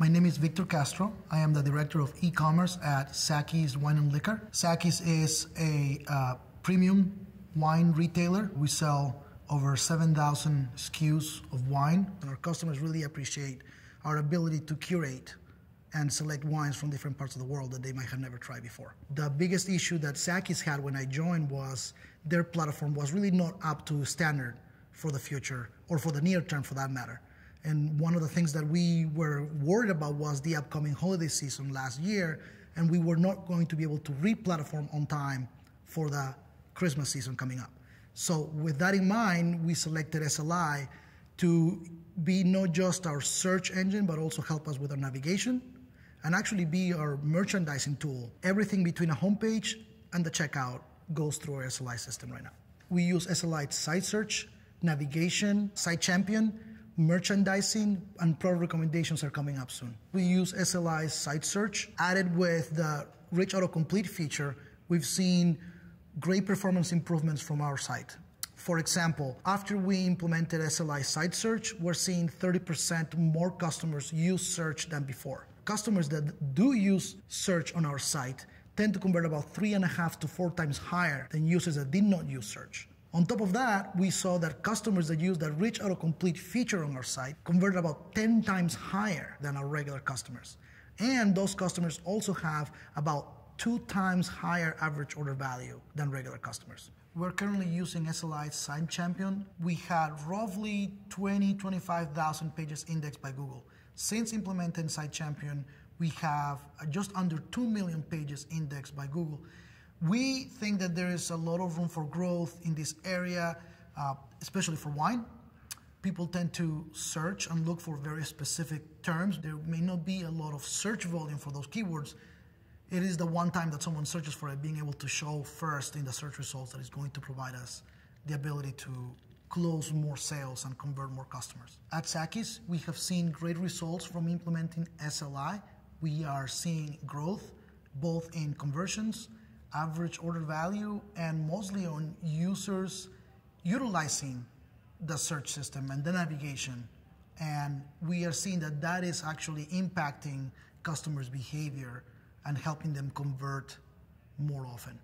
My name is Victor Castro. I am the director of e-commerce at Zachys Wine and Liquor. Zachys is a uh, premium wine retailer. We sell over 7,000 SKUs of wine, and our customers really appreciate our ability to curate and select wines from different parts of the world that they might have never tried before. The biggest issue that Zachys had when I joined was their platform was really not up to standard for the future or for the near term for that matter. And one of the things that we were worried about was the upcoming holiday season last year, and we were not going to be able to re-platform on time for the Christmas season coming up. So with that in mind, we selected SLI to be not just our search engine, but also help us with our navigation and actually be our merchandising tool. Everything between a homepage and the checkout goes through our SLI system right now. We use SLI site search, navigation, site champion, merchandising, and product recommendations are coming up soon. We use SLI site search added with the rich autocomplete feature. We've seen great performance improvements from our site. For example, after we implemented SLI site search, we're seeing 30% more customers use search than before. Customers that do use search on our site tend to convert about three and a half to four times higher than users that did not use search. On top of that, we saw that customers that use that rich autocomplete feature on our site converted about 10 times higher than our regular customers. And those customers also have about two times higher average order value than regular customers. We're currently using SLI Site Champion. We had roughly 20, 25,000 pages indexed by Google. Since implementing Site Champion, we have just under 2 million pages indexed by Google. We think that there is a lot of room for growth in this area, uh, especially for wine. People tend to search and look for very specific terms. There may not be a lot of search volume for those keywords. It is the one time that someone searches for it, being able to show first in the search results that is going to provide us the ability to close more sales and convert more customers. At Zachys, we have seen great results from implementing SLI. We are seeing growth both in conversions average order value and mostly on users utilizing the search system and the navigation. And we are seeing that that is actually impacting customers' behavior and helping them convert more often.